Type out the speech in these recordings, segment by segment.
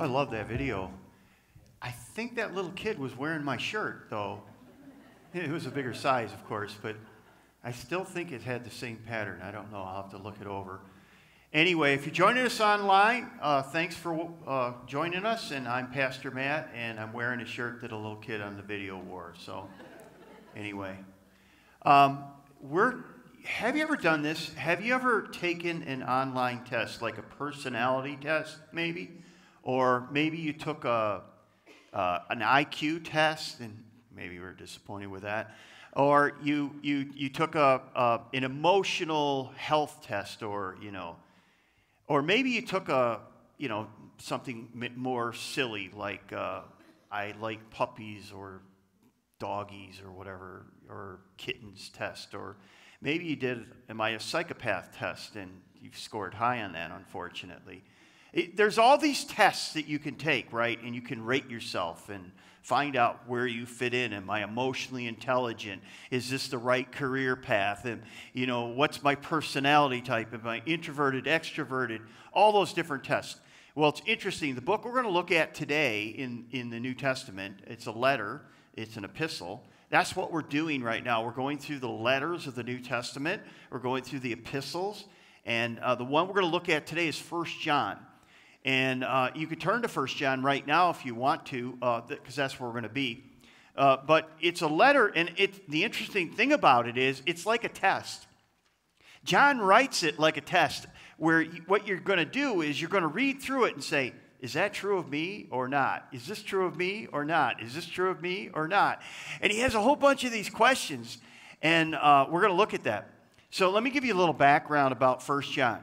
I love that video. I think that little kid was wearing my shirt, though. It was a bigger size, of course, but I still think it had the same pattern. I don't know. I'll have to look it over. Anyway, if you're joining us online, uh, thanks for uh, joining us. And I'm Pastor Matt, and I'm wearing a shirt that a little kid on the video wore. So, anyway, um, we're. Have you ever done this? Have you ever taken an online test, like a personality test, maybe, or maybe you took a uh, an IQ test, and maybe you were disappointed with that, or you you you took a, a an emotional health test, or you know. Or maybe you took a, you know, something more silly like uh, I like puppies or doggies or whatever, or kittens test, or maybe you did, am I a psychopath test, and you've scored high on that, unfortunately. It, there's all these tests that you can take, right? And you can rate yourself and find out where you fit in. Am I emotionally intelligent? Is this the right career path? And, you know, what's my personality type? Am I introverted, extroverted? All those different tests. Well, it's interesting. The book we're going to look at today in, in the New Testament, it's a letter, it's an epistle. That's what we're doing right now. We're going through the letters of the New Testament, we're going through the epistles. And uh, the one we're going to look at today is First John. And uh, you could turn to 1 John right now if you want to, because uh, that's where we're going to be. Uh, but it's a letter, and it, the interesting thing about it is it's like a test. John writes it like a test, where you, what you're going to do is you're going to read through it and say, is that true of me or not? Is this true of me or not? Is this true of me or not? And he has a whole bunch of these questions, and uh, we're going to look at that. So let me give you a little background about 1 John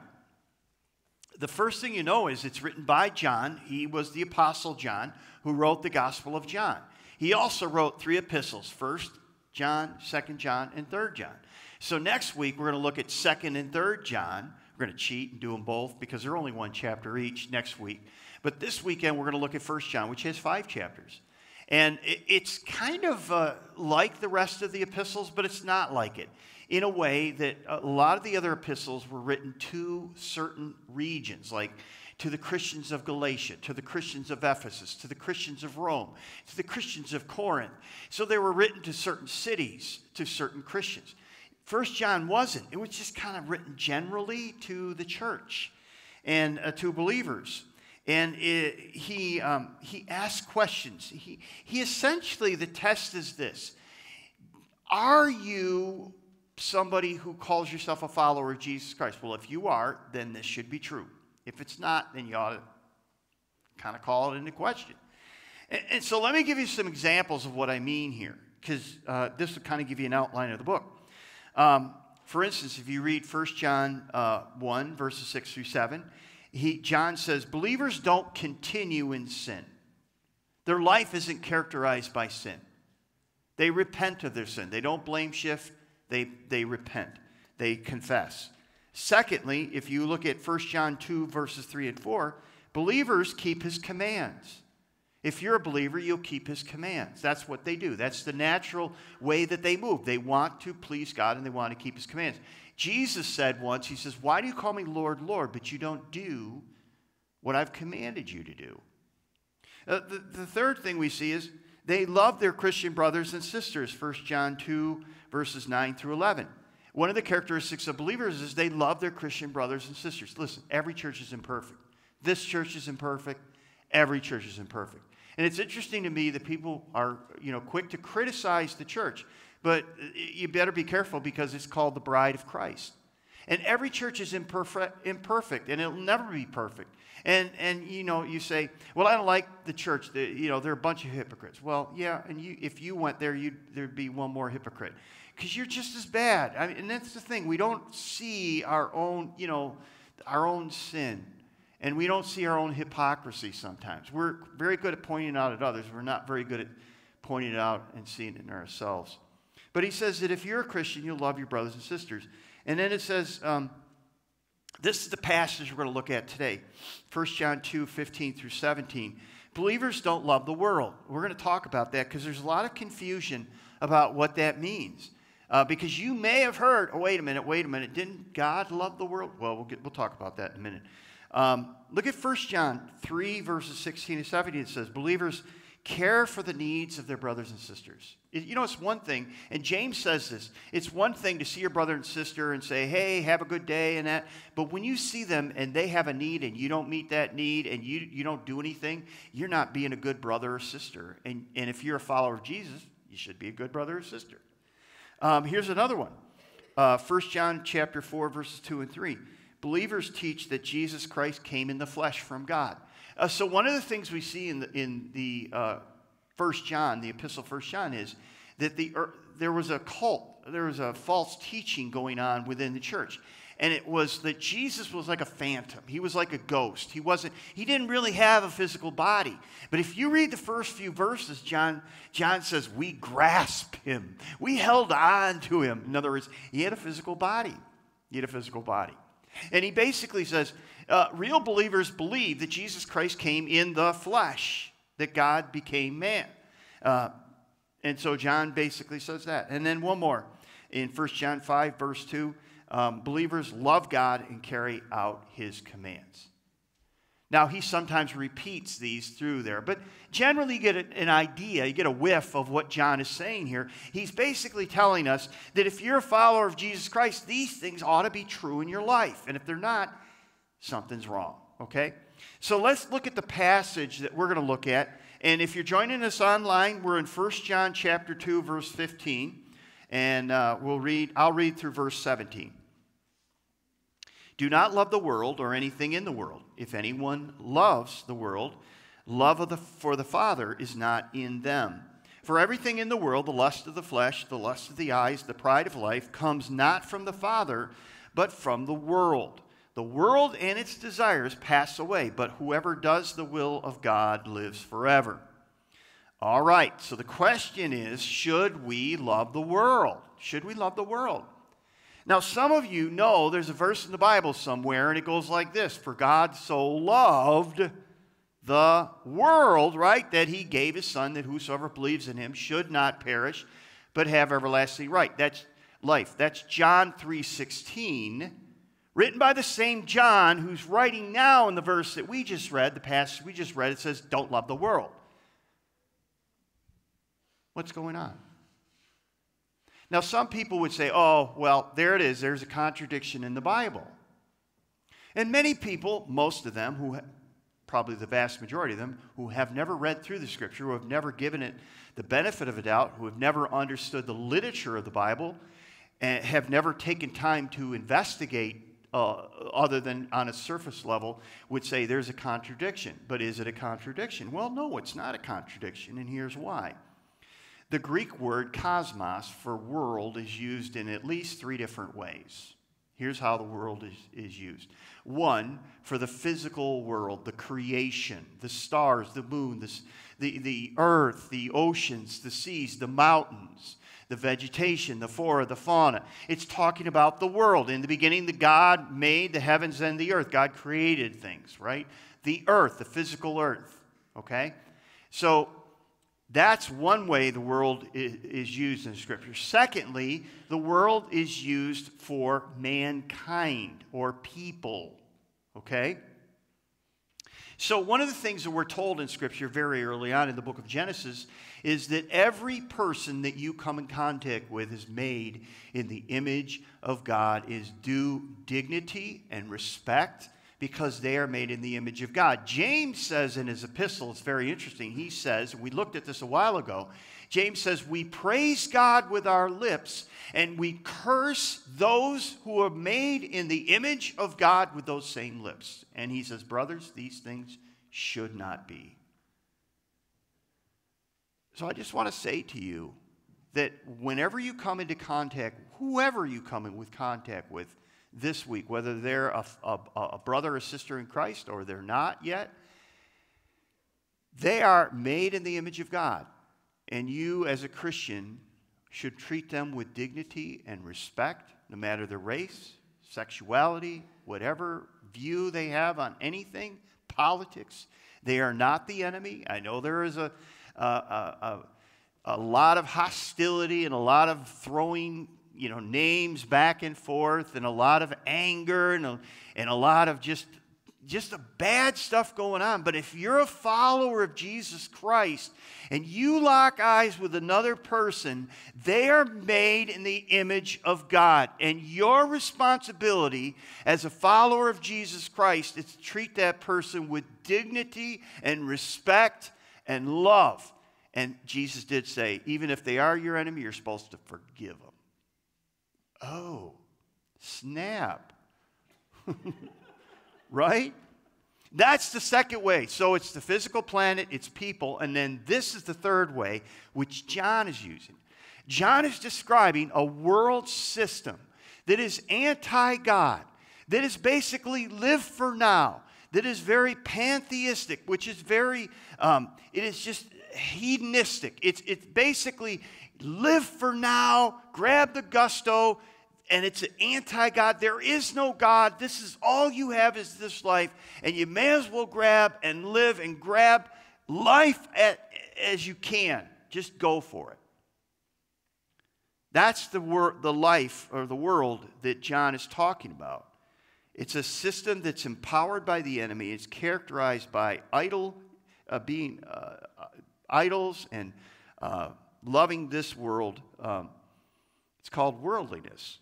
the first thing you know is it's written by John. He was the Apostle John who wrote the Gospel of John. He also wrote three epistles First John, Second John, and Third John. So next week we're going to look at Second and Third John. We're going to cheat and do them both because they're only one chapter each next week. But this weekend we're going to look at First John, which has five chapters. And it's kind of uh, like the rest of the epistles, but it's not like it in a way that a lot of the other epistles were written to certain regions, like to the Christians of Galatia, to the Christians of Ephesus, to the Christians of Rome, to the Christians of Corinth. So they were written to certain cities, to certain Christians. First John wasn't. It was just kind of written generally to the church and uh, to believers. And it, he, um, he asked questions. He, he essentially, the test is this Are you somebody who calls yourself a follower of Jesus Christ? Well, if you are, then this should be true. If it's not, then you ought to kind of call it into question. And, and so let me give you some examples of what I mean here, because uh, this will kind of give you an outline of the book. Um, for instance, if you read 1 John uh, 1, verses 6 through 7, he, John says, Believers don't continue in sin. Their life isn't characterized by sin. They repent of their sin. They don't blame shift they, they repent, they confess. Secondly, if you look at 1 John 2, verses 3 and 4, believers keep his commands. If you're a believer, you'll keep his commands. That's what they do. That's the natural way that they move. They want to please God and they want to keep his commands. Jesus said once, He says, Why do you call me Lord, Lord, but you don't do what I've commanded you to do? Uh, the, the third thing we see is they love their Christian brothers and sisters. 1 John 2, verses 9 through 11. One of the characteristics of believers is they love their Christian brothers and sisters. Listen, every church is imperfect. This church is imperfect. Every church is imperfect. And it's interesting to me that people are, you know, quick to criticize the church, but you better be careful because it's called the bride of Christ. And every church is imperfect, imperfect and it'll never be perfect. And, and you know, you say, well, I don't like the church. The, you know, they're a bunch of hypocrites. Well, yeah, and you, if you went there, you'd, there'd be one more hypocrite because you're just as bad. I mean, and that's the thing. We don't see our own, you know, our own sin. And we don't see our own hypocrisy sometimes. We're very good at pointing out at others. We're not very good at pointing it out and seeing it in ourselves. But he says that if you're a Christian, you'll love your brothers and sisters. And then it says, um, this is the passage we're going to look at today 1 John 2 15 through 17. Believers don't love the world. We're going to talk about that because there's a lot of confusion about what that means. Uh, because you may have heard, oh, wait a minute, wait a minute, didn't God love the world? Well, we'll, get, we'll talk about that in a minute. Um, look at 1 John 3, verses 16 and 17. It says, Believers, care for the needs of their brothers and sisters. You know, it's one thing, and James says this it's one thing to see your brother and sister and say, hey, have a good day and that. But when you see them and they have a need and you don't meet that need and you, you don't do anything, you're not being a good brother or sister. And, and if you're a follower of Jesus, you should be a good brother or sister. Um, here's another one uh, 1 John chapter 4, verses 2 and 3. Believers teach that Jesus Christ came in the flesh from God. Uh, so one of the things we see in the, in the uh, First John, the epistle First John, is that the, er, there was a cult, there was a false teaching going on within the church. And it was that Jesus was like a phantom. He was like a ghost. He wasn't, he didn't really have a physical body. But if you read the first few verses, John, John says, we grasped him. We held on to him. In other words, he had a physical body. He had a physical body. And he basically says, uh, real believers believe that Jesus Christ came in the flesh, that God became man. Uh, and so John basically says that. And then one more in 1 John 5, verse 2 um, believers love God and carry out his commands. Now, he sometimes repeats these through there, but generally you get an idea, you get a whiff of what John is saying here. He's basically telling us that if you're a follower of Jesus Christ, these things ought to be true in your life. And if they're not, something's wrong, okay? So let's look at the passage that we're going to look at. And if you're joining us online, we're in 1 John chapter 2, verse 15. And uh, we'll read, I'll read through verse 17. Do not love the world or anything in the world. If anyone loves the world, love of the, for the Father is not in them. For everything in the world, the lust of the flesh, the lust of the eyes, the pride of life, comes not from the Father, but from the world. The world and its desires pass away, but whoever does the will of God lives forever. All right, so the question is should we love the world? Should we love the world? Now, some of you know there's a verse in the Bible somewhere, and it goes like this For God so loved the world, right, that he gave his son, that whosoever believes in him should not perish, but have everlasting right. That's life. That's John 3:16 written by the same John who's writing now in the verse that we just read, the passage we just read, it says, Don't love the world. What's going on? Now, some people would say, Oh, well, there it is. There's a contradiction in the Bible. And many people, most of them, who probably the vast majority of them, who have never read through the scripture, who have never given it the benefit of a doubt, who have never understood the literature of the Bible, and have never taken time to investigate uh, other than on a surface level, would say there's a contradiction. But is it a contradiction? Well, no, it's not a contradiction, and here's why. The Greek word cosmos for world is used in at least three different ways. Here's how the world is, is used one, for the physical world, the creation, the stars, the moon, the, the, the earth, the oceans, the seas, the mountains the vegetation, the flora, the fauna. It's talking about the world. In the beginning, the God made the heavens and the earth. God created things, right? The earth, the physical earth, okay? So that's one way the world is used in Scripture. Secondly, the world is used for mankind or people, okay? So, one of the things that we're told in Scripture very early on in the book of Genesis is that every person that you come in contact with is made in the image of God, is due dignity and respect because they are made in the image of God. James says in his epistle, it's very interesting. He says, we looked at this a while ago. James says, We praise God with our lips, and we curse those who are made in the image of God with those same lips. And he says, Brothers, these things should not be. So I just want to say to you that whenever you come into contact, whoever you come in with contact with this week, whether they're a, a, a brother or sister in Christ or they're not yet, they are made in the image of God. And you, as a Christian, should treat them with dignity and respect, no matter their race, sexuality, whatever view they have on anything, politics. They are not the enemy. I know there is a, a, a, a lot of hostility and a lot of throwing you know, names back and forth and a lot of anger and a, and a lot of just just a bad stuff going on. But if you're a follower of Jesus Christ and you lock eyes with another person, they are made in the image of God. And your responsibility as a follower of Jesus Christ is to treat that person with dignity and respect and love. And Jesus did say, even if they are your enemy, you're supposed to forgive them. Oh, snap. right? That's the second way. So it's the physical planet, it's people, and then this is the third way, which John is using. John is describing a world system that is anti God, that is basically live for now, that is very pantheistic, which is very, um, it is just hedonistic. It's, it's basically live for now, grab the gusto, and it's an anti God. There is no God. This is all you have is this life, and you may as well grab and live and grab life at, as you can. Just go for it. That's the, wor- the life or the world that John is talking about. It's a system that's empowered by the enemy. It's characterized by idol, uh, being uh, uh idols and uh, loving this world. Um, it's called worldliness.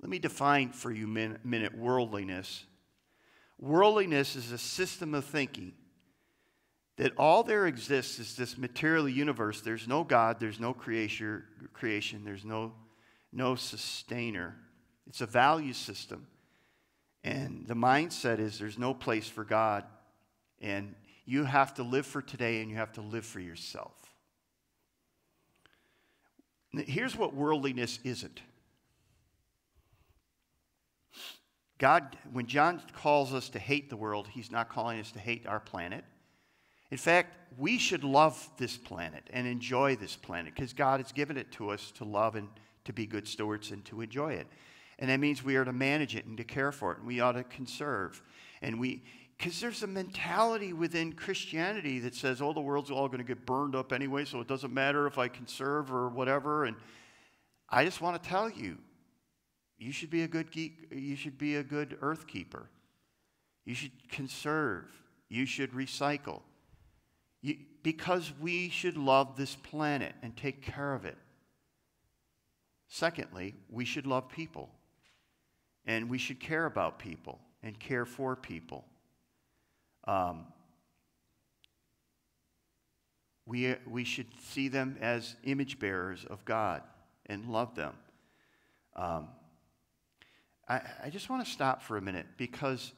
Let me define for you a minute worldliness. Worldliness is a system of thinking that all there exists is this material universe. There's no God, there's no creation, creation there's no, no sustainer. It's a value system. And the mindset is there's no place for God. And you have to live for today and you have to live for yourself. Here's what worldliness isn't God, when John calls us to hate the world, he's not calling us to hate our planet. In fact, we should love this planet and enjoy this planet because God has given it to us to love and to be good stewards and to enjoy it. And that means we are to manage it and to care for it, and we ought to conserve. And we, because there's a mentality within Christianity that says, oh, the world's all going to get burned up anyway, so it doesn't matter if I conserve or whatever. And I just want to tell you, you should be a good geek, you should be a good earth keeper. You should conserve. You should recycle. You, because we should love this planet and take care of it. Secondly, we should love people. And we should care about people and care for people. Um, we, we should see them as image bearers of God and love them. Um, I, I just want to stop for a minute because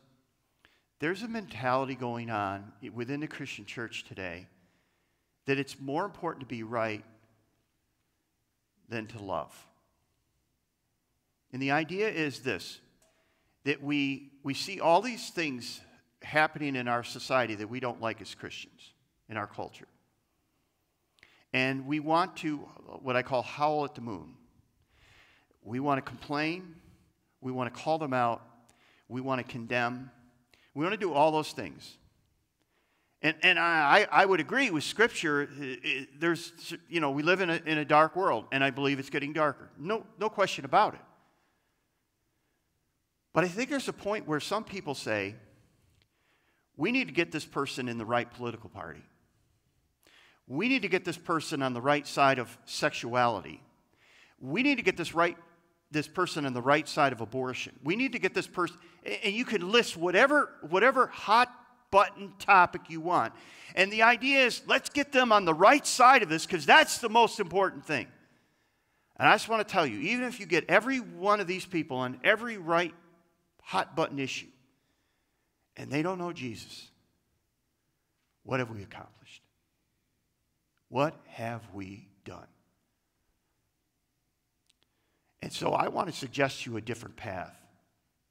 there's a mentality going on within the Christian church today that it's more important to be right than to love. And the idea is this that we, we see all these things happening in our society that we don't like as Christians, in our culture. And we want to, what I call howl at the moon. We want to complain. We want to call them out. We want to condemn. We want to do all those things. And, and I, I would agree with Scripture. There's, you know, we live in a, in a dark world, and I believe it's getting darker. No, no question about it. But I think there's a point where some people say, we need to get this person in the right political party. We need to get this person on the right side of sexuality. We need to get this right this person on the right side of abortion. We need to get this person, and you can list whatever, whatever hot button topic you want. And the idea is let's get them on the right side of this because that's the most important thing. And I just want to tell you, even if you get every one of these people on every right hot button issue and they don't know Jesus, what have we accomplished? What have we done? And so I want to suggest to you a different path.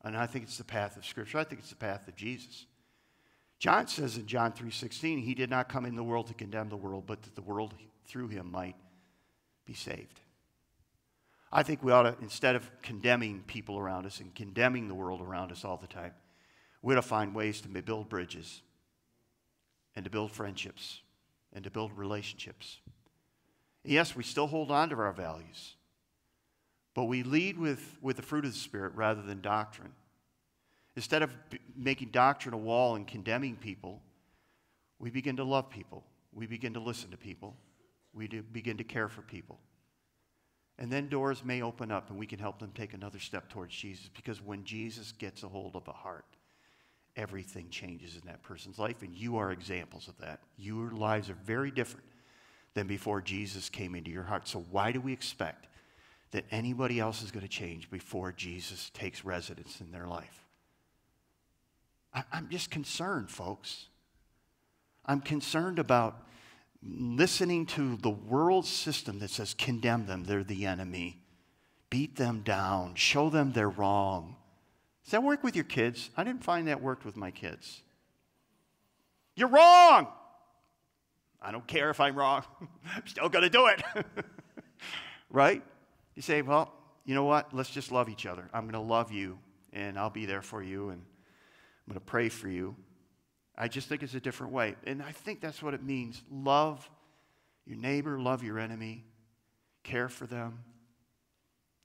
And I think it's the path of Scripture. I think it's the path of Jesus. John says in John 3:16, he did not come in the world to condemn the world, but that the world through him might be saved. I think we ought to, instead of condemning people around us and condemning the world around us all the time, we ought to find ways to build bridges and to build friendships and to build relationships. yes, we still hold on to our values. But we lead with, with the fruit of the Spirit rather than doctrine. Instead of b- making doctrine a wall and condemning people, we begin to love people. We begin to listen to people. We begin to care for people. And then doors may open up and we can help them take another step towards Jesus because when Jesus gets a hold of a heart, everything changes in that person's life. And you are examples of that. Your lives are very different than before Jesus came into your heart. So, why do we expect that anybody else is going to change before Jesus takes residence in their life? I, am just concerned, folks. I'm concerned about listening to the world system that says condemn them, they're the enemy, beat them down, show them they're wrong. Does that work with your kids? I didn't find that worked with my kids. You're wrong. I don't care if I'm wrong. I'm still going to do it. right? You say, well, you know what? Let's just love each other. I'm going to love you, and I'll be there for you, and I'm going to pray for you. I just think it's a different way. And I think that's what it means. Love your neighbor, love your enemy, care for them.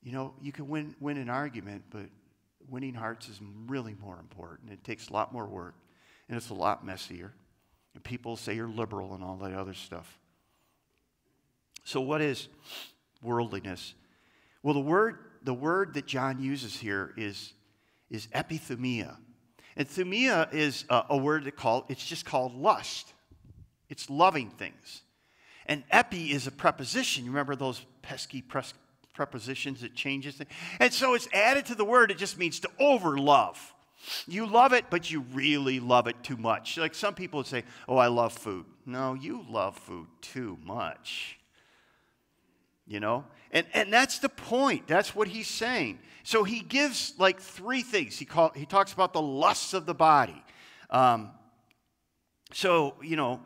You know, you can win, win an argument, but winning hearts is really more important. It takes a lot more work, and it's a lot messier. And people say you're liberal and all that other stuff. So, what is worldliness? Well, the word, the word that John uses here is, is epithumia. And thumia is a, a word that called, it's just called lust. It's loving things. And epi is a preposition. You remember those pesky pres- prepositions it changes things? And so it's added to the word. It just means to overlove. You love it, but you really love it too much. Like some people would say, Oh, I love food. No, you love food too much. You know? And, and that's the point. That's what he's saying. So he gives like three things. He, call, he talks about the lusts of the body. Um, so, you know,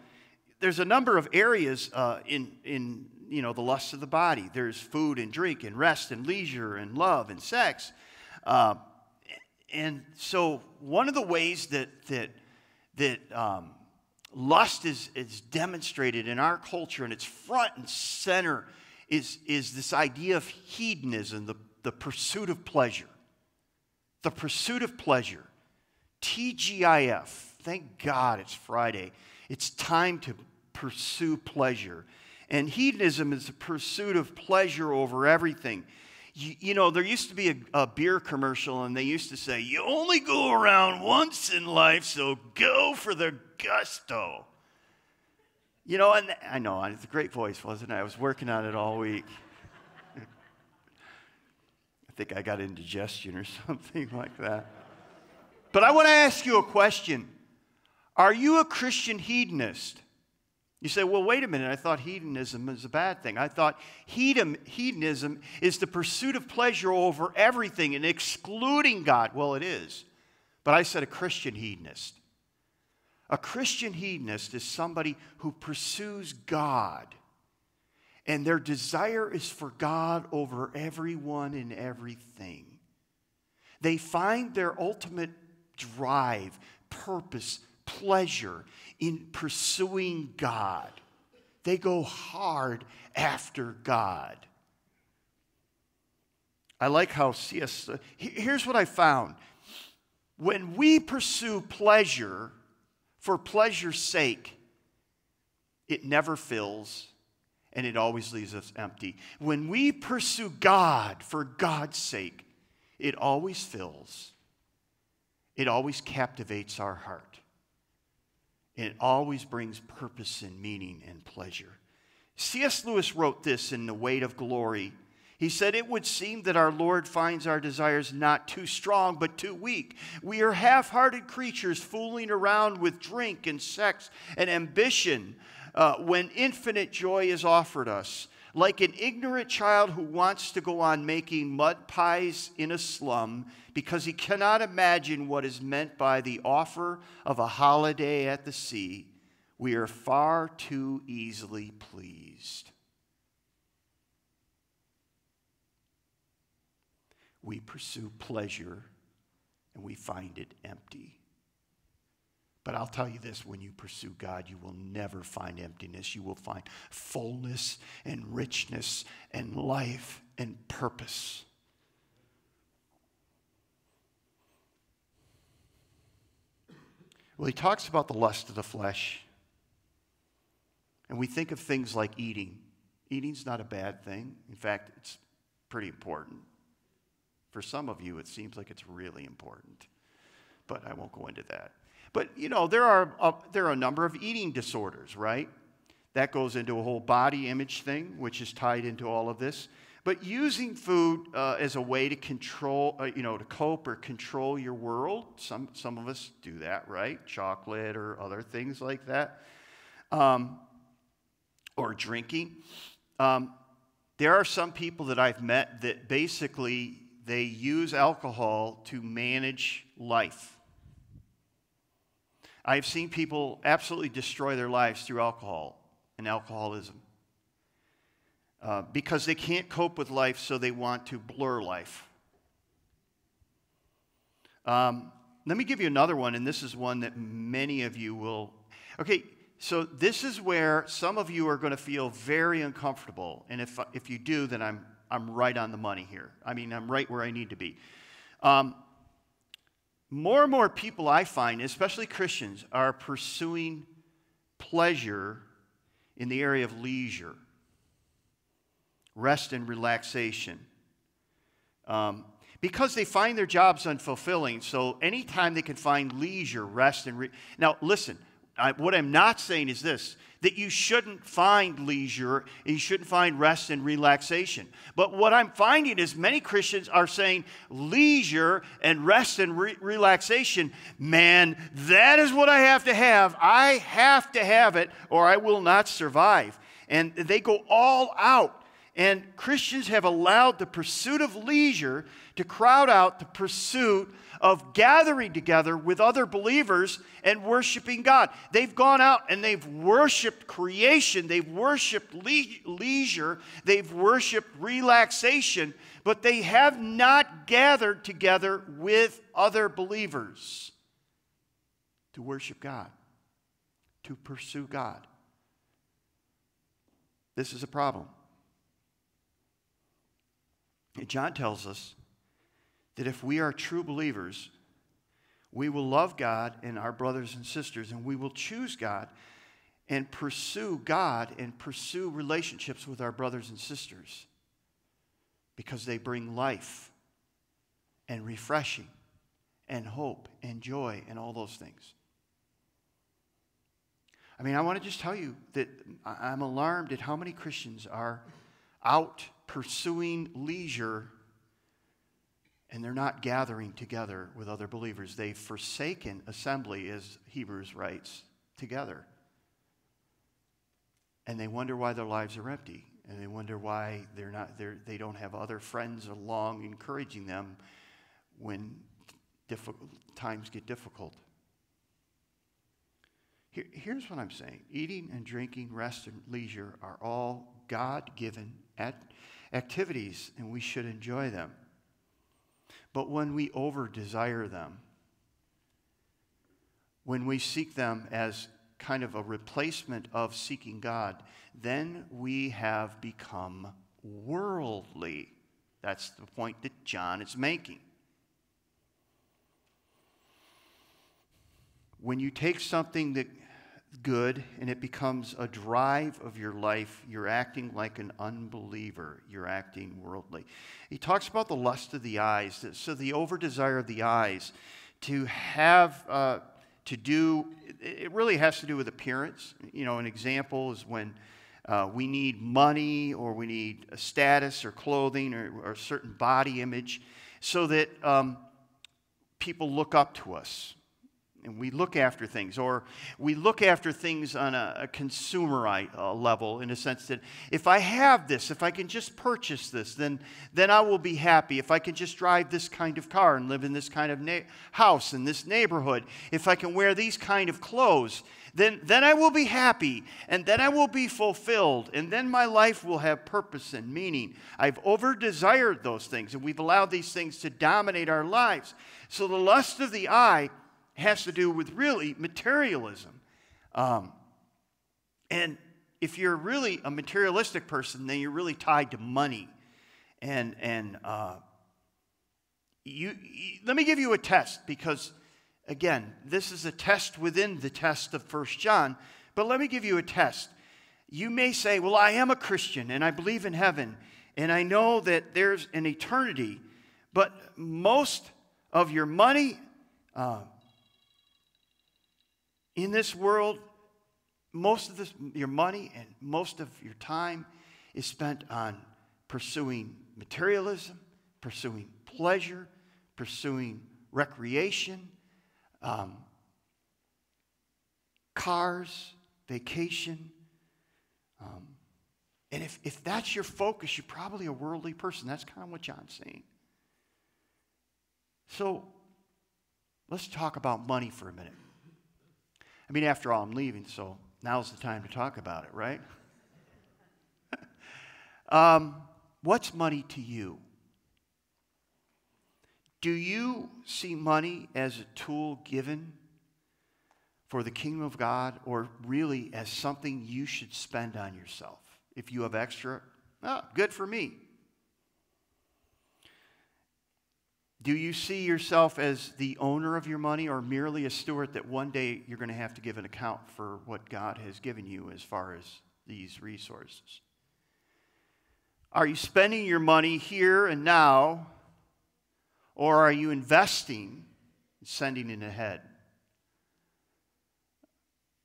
there's a number of areas uh, in, in, you know, the lusts of the body. There's food and drink and rest and leisure and love and sex. Uh, and so one of the ways that that that um, lust is is demonstrated in our culture and it's front and center is is this idea of hedonism, the, the pursuit of pleasure. The pursuit of pleasure. TGIF. Thank God it's Friday. It's time to pursue pleasure. And hedonism is the pursuit of pleasure over everything you, you, know, there used to be a, a, beer commercial, and they used to say, You only go around once in life, so go for the gusto. You know, and I know, it's a great voice, wasn't it? I was working on it all week. I think I got indigestion or something like that. But I want to ask you a question Are you a Christian hedonist? You say, well, wait a minute, I thought hedonism is a bad thing. I thought hedonism is the pursuit of pleasure over everything and excluding God. Well, it is. But I said a Christian hedonist. A Christian hedonist is somebody who pursues God, and their desire is for God over everyone and everything. They find their ultimate drive, purpose, pleasure in pursuing God. They go hard after God. I like how C.S. Here's what I found. When we pursue pleasure for pleasure's sake, it never fills and it always leaves us empty. When we pursue God for God's sake, it always fills, it always captivates our heart. And it always brings purpose and meaning and pleasure. C.S. Lewis wrote this in The Weight of Glory. He said, It would seem that our Lord finds our desires not too strong, but too weak. We are half hearted creatures fooling around with drink and sex and ambition uh, when infinite joy is offered us like an ignorant child who wants to go on making mud pies in a slum because he cannot imagine what is meant by the offer of a holiday at the sea, we are far too easily pleased. We pursue pleasure and we find it empty. But I'll tell you this when you pursue God, you will never find emptiness. You will find fullness and richness and life and purpose. Well, he talks about the lust of the flesh. And we think of things like eating. Eating's not a bad thing. In fact, it's pretty important. For some of you, it seems like it's really important. But I won't go into that. But, you know, there are, a, there are a number of eating disorders, right? That goes into a whole body image thing, which is tied into all of this. But using food uh, as a way to control, uh, you know, to cope or control your world, some, some of us do that, right? Chocolate or other things like that. Um, or drinking. Um, there are some people that I've met that basically they use alcohol to manage life. I've seen people absolutely destroy their lives through alcohol and alcoholism uh, because they can't cope with life, so they want to blur life. Um, let me give you another one, and this is one that many of you will. Okay, so this is where some of you are going to feel very uncomfortable, and if if you do, then I'm I'm right on the money here. I mean, I'm right where I need to be. Um, more and more people I find, especially Christians, are pursuing pleasure in the area of leisure, rest and relaxation. Um, because they find their jobs unfulfilling, so anytime they can find leisure, rest, and re- now listen. I, what I'm not saying is this that you shouldn't find leisure, you shouldn't find rest and relaxation. But what I'm finding is many Christians are saying leisure and rest and re- relaxation, man, that is what I have to have. I have to have it or I will not survive. And they go all out. And Christians have allowed the pursuit of leisure to crowd out the pursuit of gathering together with other believers and worshiping God. They've gone out and they've worshiped creation, they've worshiped le- leisure, they've worshiped relaxation, but they have not gathered together with other believers to worship God, to pursue God. This is a problem. John tells us that if we are true believers, we will love God and our brothers and sisters, and we will choose God and pursue God and pursue relationships with our brothers and sisters because they bring life and refreshing and hope and joy and all those things. I mean, I want to just tell you that I'm alarmed at how many Christians are out pursuing leisure and they're not gathering together with other believers. They've forsaken assembly, as Hebrews writes, together. And they wonder why their lives are empty. And they wonder why they're not, they're, they don't have other friends along encouraging them when times get difficult. Here, here's what I'm saying eating and drinking, rest and leisure are all God given activities, and we should enjoy them. But when we over desire them, when we seek them as kind of a replacement of seeking God, then we have become worldly. That's the point that John is making. When you take something that good and it becomes a drive of your life, you're acting like an unbeliever. You're acting worldly. He talks about the lust of the eyes. So, the over desire of the eyes to have, uh, to do, it really has to do with appearance. You know, an example is when uh, we need money or we need a status or clothing or, or a certain body image so that um, people look up to us and we look after things, or we look after things on a, a consumer uh, level in a sense that if I have this, if I can just purchase this, then, then I will be happy. If I can just drive this kind of car and live in this kind of na- house in this neighborhood, if I can wear these kind of clothes, then, then I will be happy, and then I will be fulfilled, and then my life will have purpose and meaning. I've over desired those things, and we've allowed these things to dominate our lives. So the lust of the eye has to do with really materialism. Um, and if you're really a materialistic person, then you're really tied to money. And, and uh, you, you, let me give you a test because Again, this is a test within the test of First John, but let me give you a test. You may say, Well, I am a Christian and I believe in heaven and I know that there's an eternity, but most of your money uh, in this world, most of this, your money and most of your time is spent on pursuing materialism, pursuing pleasure, pursuing recreation, um, cars, vacation. Um, and if, if that's your focus, you're probably a worldly person. That's kind of what John's saying. So let's talk about money for a minute. I mean, after all, I'm leaving, so now's the time to talk about it, right? um, what's money to you? Do you see money as a tool given for the kingdom of God or really as something you should spend on yourself? If you have extra, oh, good for me. Do you see yourself as the owner of your money or merely a steward that one day you're going to have to give an account for what God has given you as far as these resources? Are you spending your money here and now, or are you investing and sending it ahead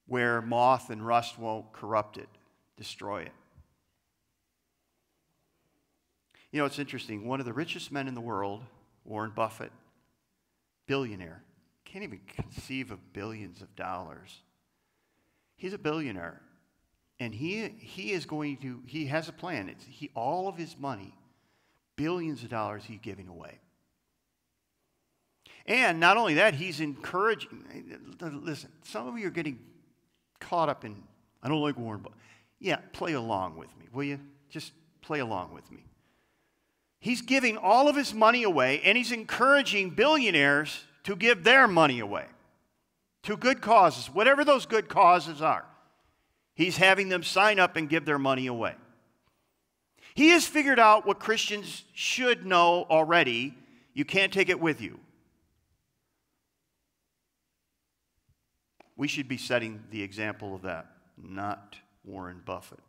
where moth and rust won't corrupt it, destroy it? You know, it's interesting. One of the richest men in the world Warren Buffett, billionaire. Can't even conceive of billions of dollars. He's a billionaire. And he, he is going to, he has a plan. It's he, all of his money, billions of dollars he's giving away. And not only that, he's encouraging. Listen, some of you are getting caught up in, I don't like Warren Buffett. Yeah, play along with me, will you? Just play along with me. He's giving all of his money away and he's encouraging billionaires to give their money away to good causes, whatever those good causes are. He's having them sign up and give their money away. He has figured out what Christians should know already. You can't take it with you. We should be setting the example of that, not Warren Buffett.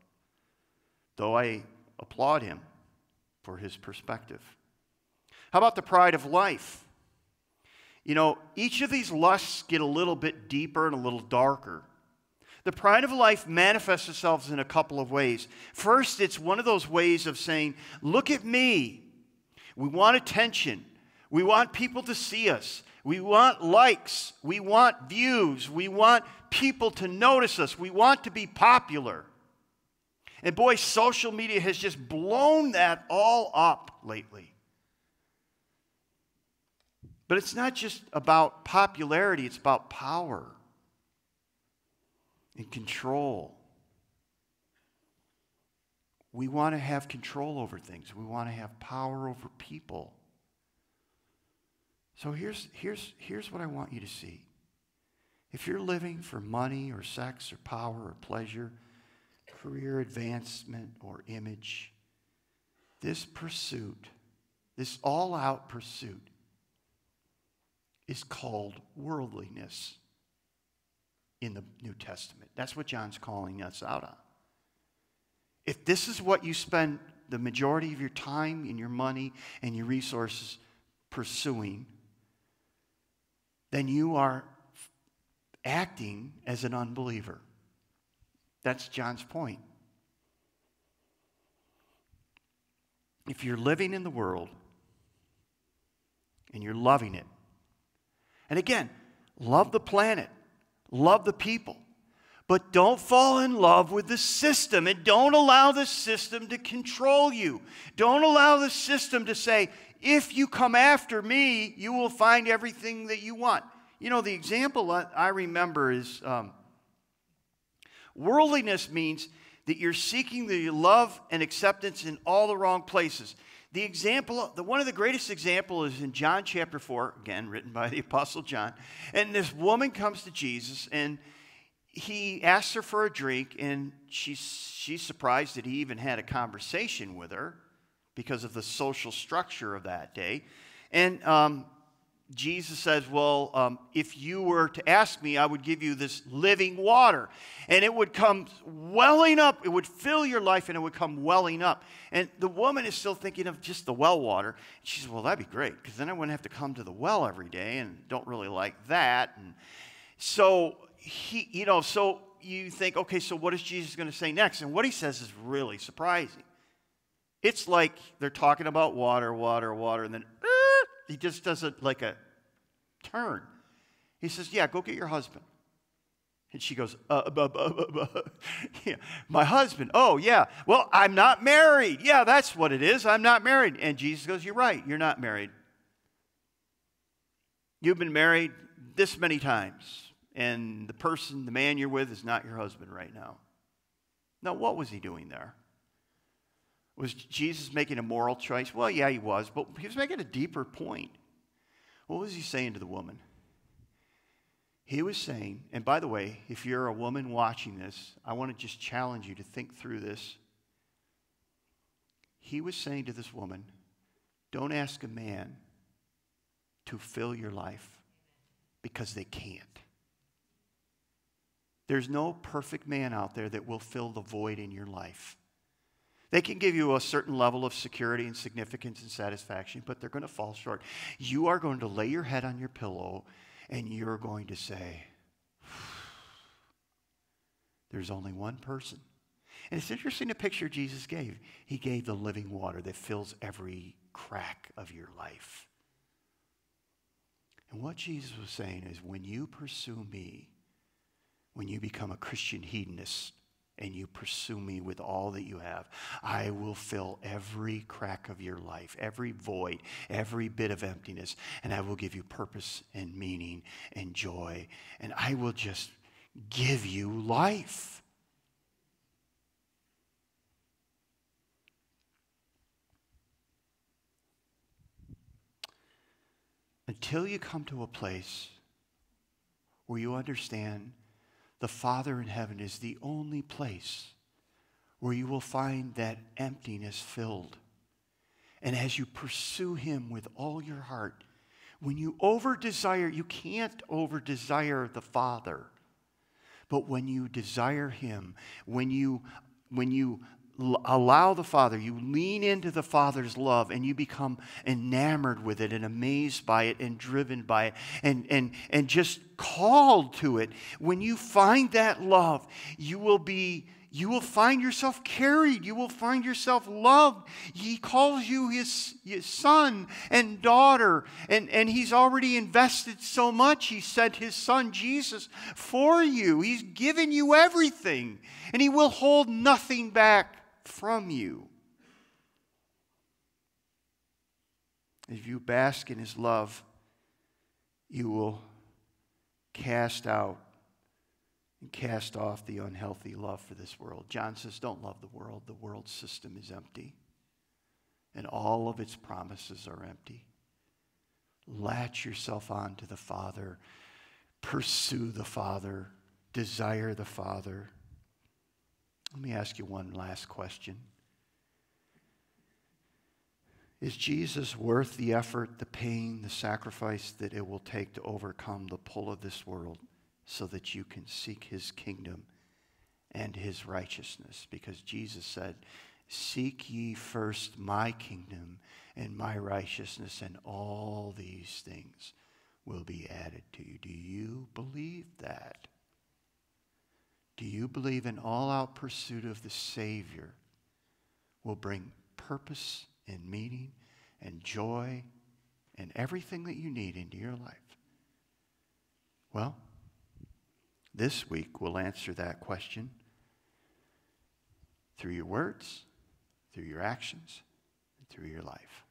Though I applaud him for his perspective. How about the pride of life? You know, each of these lusts get a little bit deeper and a little darker. The pride of life manifests itself in a couple of ways. First, it's one of those ways of saying, Look at me. We want attention. We want people to see us. We want likes. We want views. We want people to notice us. We want to be popular. And boy, social media has just blown that all up lately. But it's not just about popularity, it's about power and control. We want to have control over things, we want to have power over people. So here's, here's, here's what I want you to see. If you're living for money or sex or power or pleasure, career advancement or image. This pursuit, this all out pursuit, is called worldliness in the New Testament. That's what John's calling us out on. If this is what you spend the majority of your time and your money and your resources pursuing, then you are acting as an unbeliever. That's John's point. If you're living in the world and you're loving it, and again, love the planet, love the people, but don't fall in love with the system and don't allow the system to control you. Don't allow the system to say, if you come after me, you will find everything that you want. You know, the example I remember is um, Worldliness means that you're seeking the love and acceptance in all the wrong places. The example, the, one of the greatest examples is in John chapter 4, again, written by the Apostle John. And this woman comes to Jesus and he asks her for a drink, and she's, she's surprised that he even had a conversation with her because of the social structure of that day. And um, Jesus says, Well, um, if you were to ask me, I would give you this living water. And it would come welling up. It would fill your life and it would come welling up. And the woman is still thinking of just the well water. She says, Well, that'd be great because then I wouldn't have to come to the well every day and don't really like that. And so, he, you know, so you think, okay, so what is Jesus going to say next? And what he says is really surprising. It's like they're talking about water, water, water, and then he just does it like a turn. He says, Yeah, go get your husband. And she goes, uh, buh, buh, buh, yeah, My husband. Oh, yeah. Well, I'm not married. Yeah, that's what it is. I'm not married. And Jesus goes, You're right. You're not married. You've been married this many times, and the person, the man you're with, is not your husband right now. Now, what was he doing there? Was Jesus making a moral choice? Well, yeah, he was, but he was making a deeper point. What was he saying to the woman? He was saying, and by the way, if you're a woman watching this, I want to just challenge you to think through this. He was saying to this woman, don't ask a man to fill your life because they can't. There's no perfect man out there that will fill the void in your life. They can give you a certain level of security and significance and satisfaction, but they're going to fall short. You are going to lay your head on your pillow and you're going to say, There's only one person. And it's interesting the picture Jesus gave. He gave the living water that fills every crack of your life. And what Jesus was saying is when you pursue me, when you become a Christian hedonist, and you pursue me with all that you have, I will fill every crack of your life, every void, every bit of emptiness, and I will give you purpose and meaning and joy, and I will just give you life. Until you come to a place where you understand the Father in heaven is the only place where you will find that emptiness filled. And as you pursue Him with all your heart, when you over desire, you can't over desire the Father. But when you desire Him, when you, when you allow the Father, you lean into the Father's love and you become enamored with it and amazed by it and driven by it and, and, and just called to it. When you find that love, you will be. You will find yourself carried. You will find yourself loved. He calls you his, his son and daughter, and, and he's already invested so much. He sent his son Jesus for you. He's given you everything, and he will hold nothing back from you. If you bask in his love, you will cast out and cast off the unhealthy love for this world. John says, Don't love the world. The world system is empty, and all of its promises are empty. Latch yourself on to the Father, pursue the Father, desire the Father. Let me ask you one last question. Is Jesus worth the effort, the pain, the sacrifice that it will take to overcome the pull of this world so that you can seek his kingdom and his righteousness? Because Jesus said, Seek ye first my kingdom and my righteousness, and all these things will be added to you. Do you believe that? Do you believe an all out pursuit of the Savior will bring purpose and meaning and joy and everything that you need into your life? Well, this week we'll answer that question through your words, through your actions, and through your life.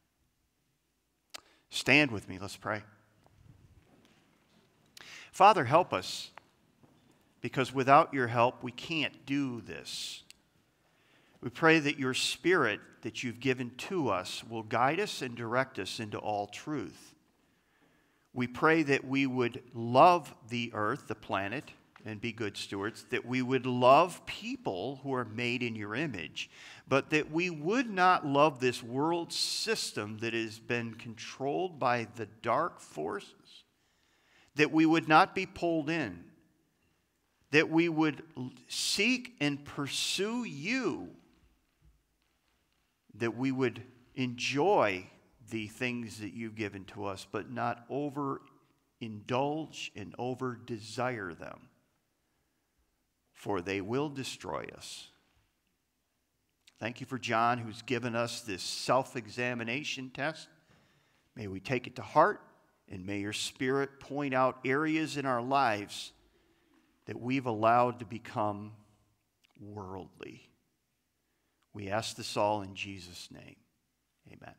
Stand with me, let's pray. Father, help us because without your help, we can't do this. We pray that your Spirit that you've given to us will guide us and direct us into all truth. We pray that we would love the earth, the planet, and be good stewards, that we would love people who are made in your image, but that we would not love this world system that has been controlled by the dark forces, that we would not be pulled in, that we would seek and pursue you, that we would enjoy the things that you've given to us, but not over indulge and over desire them for they will destroy us. Thank you for John, who's given us this self examination test. May we take it to heart, and may your Spirit point out areas in our lives that we've allowed to become worldly. We ask this all in Jesus' name. Amen.